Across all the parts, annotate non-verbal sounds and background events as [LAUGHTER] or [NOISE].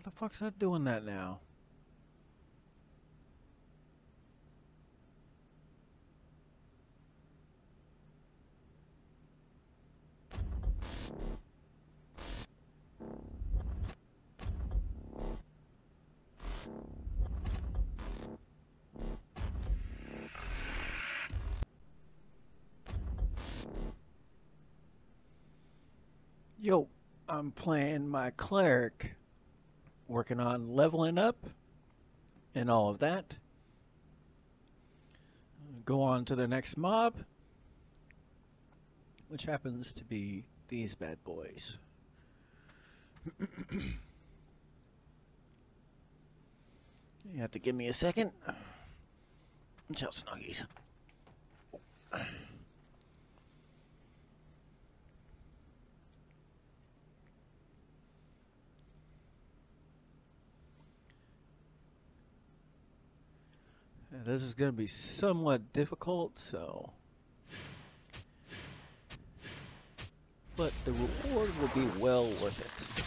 How the fuck's that doing that now? Yo, I'm playing my cleric, working on leveling up and all of that. Go on to the next mob, which happens to be these bad boys. [CLEARS THROAT] you have to give me a second. Ciao, Snuggies. This is going to be somewhat difficult, so. But the reward will be well worth it.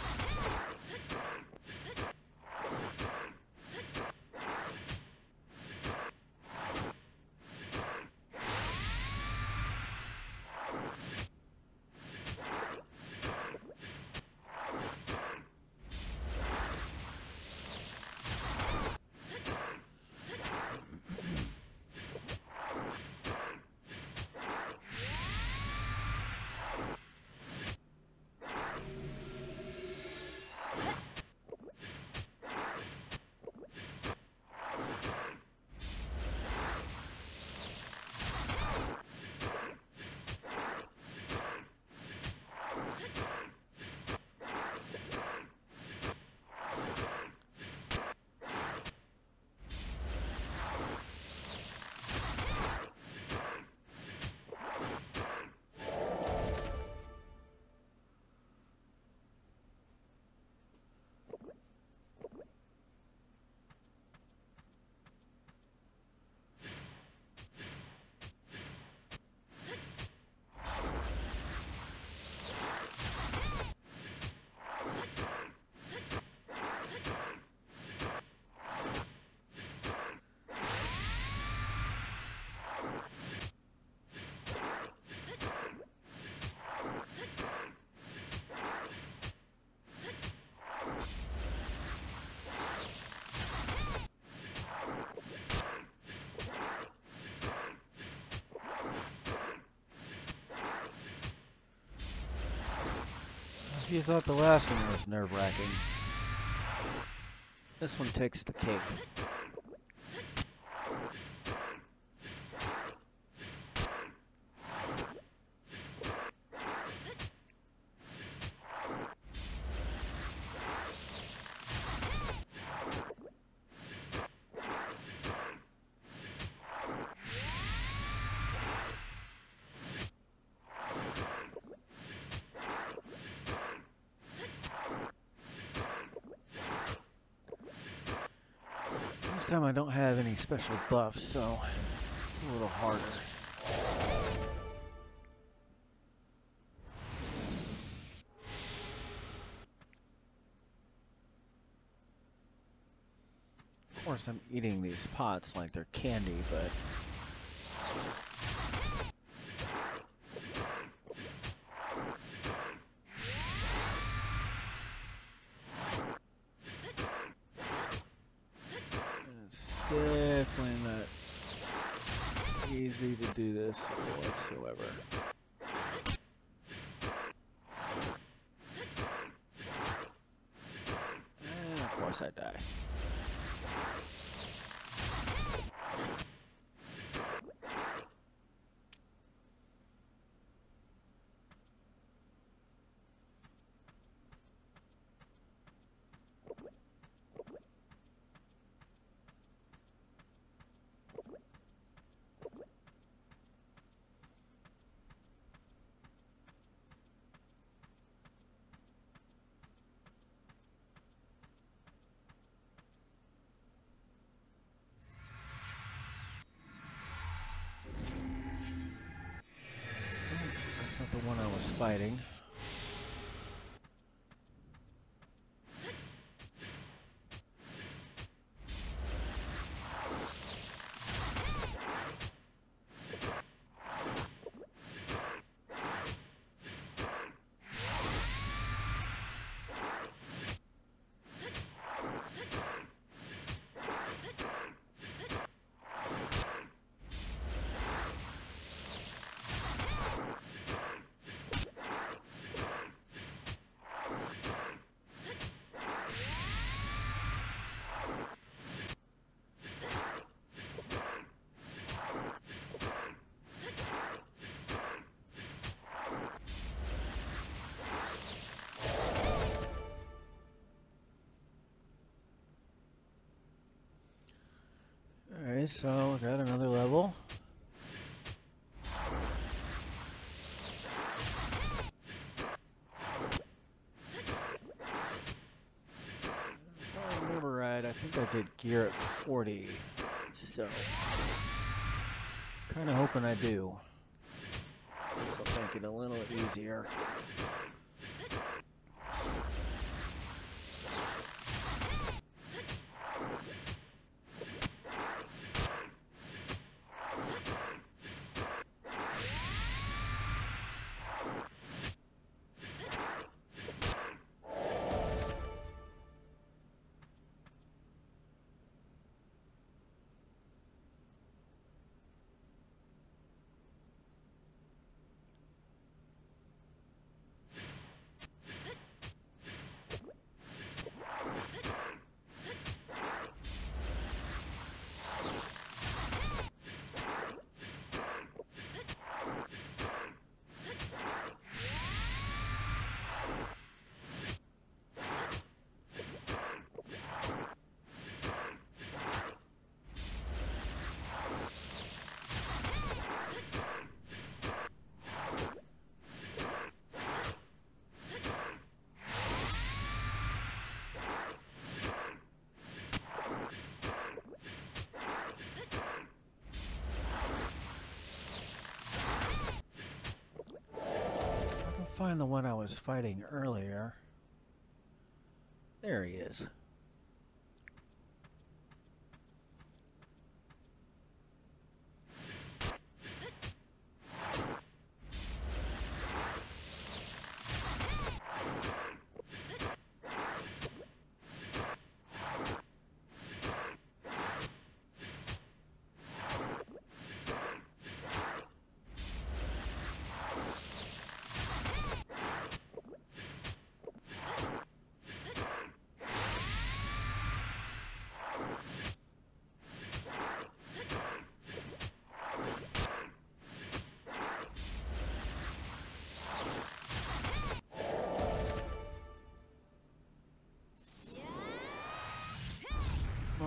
You thought the last one was nerve-wracking. This one takes the cake. This time I don't have any special buffs, so it's a little harder. Of course, I'm eating these pots like they're candy, but it's definitely not easy to do this whatsoever. And of course I die. That's not the one I was fighting. So got another level. I remember right, I think I did gear at 40, so kind of hoping I do. This will make it a little easier. Find the one I was fighting earlier. There he is.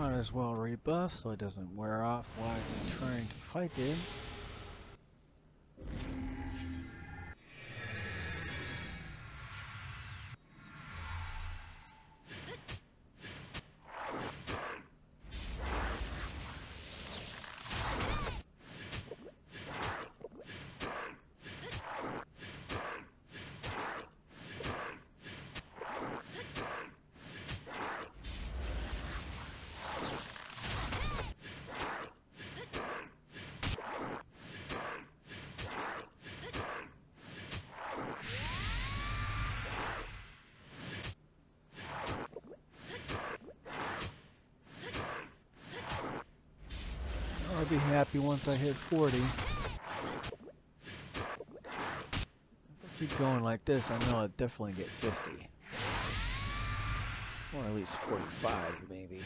Might as well rebuff so it doesn't wear off while I'm trying to fight it. Happy once I hit 40. If I keep going like this, I know I'll definitely get 50. Or at least 45, maybe.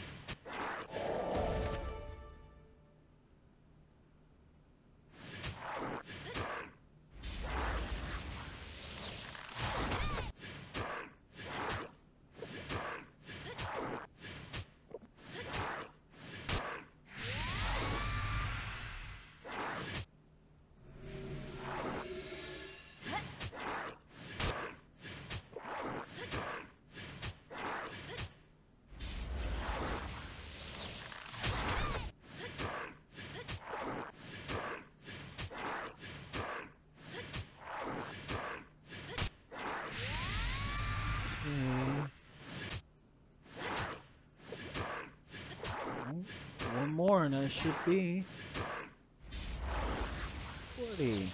One more and I should be 40.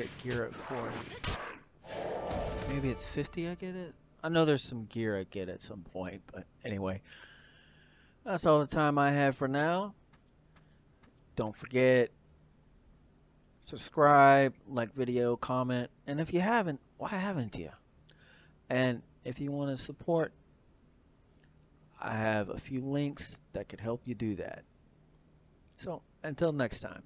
Get gear at 40. Maybe it's 50 I get it? I know there's some gear I get at some point, but anyway. That's all the time I have for now. Don't forget, subscribe, like video, comment, and if you haven't, why haven't you? And if you want to support, I have a few links that could help you do that. So, until next time.